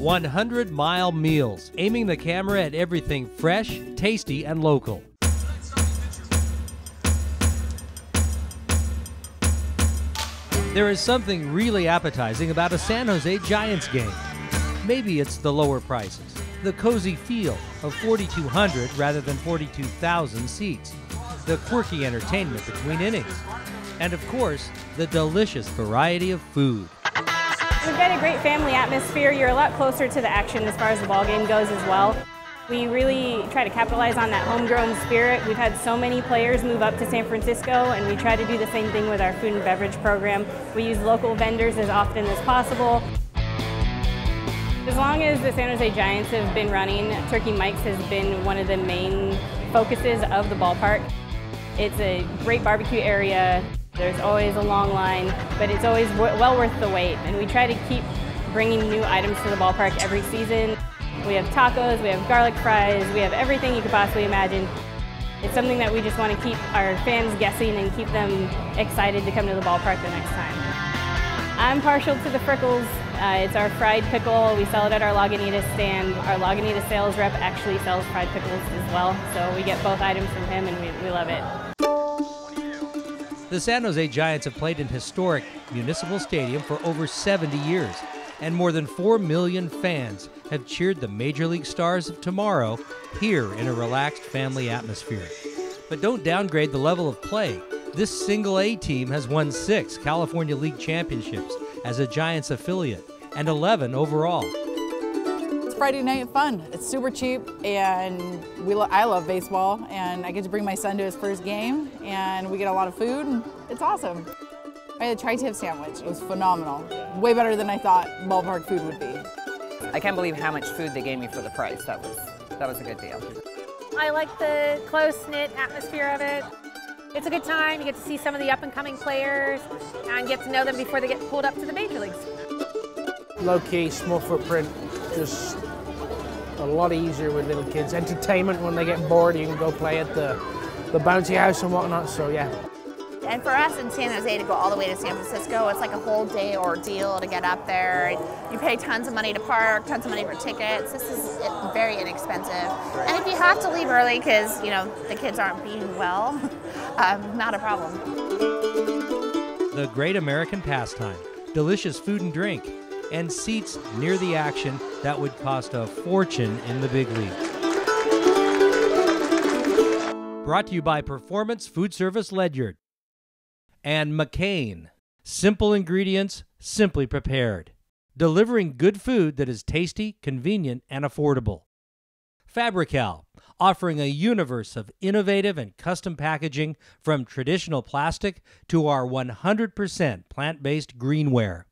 100 Mile Meals, aiming the camera at everything fresh, tasty, and local. There is something really appetizing about a San Jose Giants game. Maybe it's the lower prices, the cozy feel of 4,200 rather than 42,000 seats, the quirky entertainment between innings, and of course, the delicious variety of food. We've got a great family atmosphere. You're a lot closer to the action as far as the ball game goes as well. We really try to capitalize on that homegrown spirit. We've had so many players move up to San Francisco, and we try to do the same thing with our food and beverage program. We use local vendors as often as possible. As long as the San Jose Giants have been running, Turkey Mike's has been one of the main focuses of the ballpark. It's a great barbecue area. There's always a long line, but it's always well worth the wait. And we try to keep bringing new items to the ballpark every season. We have tacos, we have garlic fries, we have everything you could possibly imagine. It's something that we just want to keep our fans guessing and keep them excited to come to the ballpark the next time. I'm partial to the Frickles. Uh, it's our fried pickle. We sell it at our Lagunitas stand. Our Lagunitas sales rep actually sells fried pickles as well, so we get both items from him and we, we love it. The San Jose Giants have played in historic Municipal Stadium for over 70 years and more than 4 million fans have cheered the Major League stars of tomorrow here in a relaxed family atmosphere. But don't downgrade the level of play. This single A team has won six California League championships as a Giants affiliate and 11 overall. It's Friday night fun. It's super cheap, and we lo- I love baseball, and I get to bring my son to his first game, and we get a lot of food, and it's awesome. I had a tri-tip sandwich. It was phenomenal. Way better than I thought ballpark food would be. I can't believe how much food they gave me for the price. That was that was a good deal. I like the close-knit atmosphere of it. It's a good time. You get to see some of the up-and-coming players and get to know them before they get pulled up to the major leagues. Low-key, small footprint, just a lot easier with little kids. Entertainment when they get bored, you can go play at the, the bouncy house and whatnot, so yeah. And for us in San Jose to go all the way to San Francisco, it's like a whole day ordeal to get up there. You pay tons of money to park, tons of money for tickets. This is very inexpensive. And if you have to leave early because, you know, the kids aren't being well, um, not a problem. The great American pastime, delicious food and drink, and seats near the action that would cost a fortune in the big leagues. Brought to you by Performance Food Service Ledyard and McCain. Simple ingredients, simply prepared. Delivering good food that is tasty, convenient, and affordable. Fabri-Kal, offering a universe of innovative and custom packaging from traditional plastic to our 100% plant based greenware.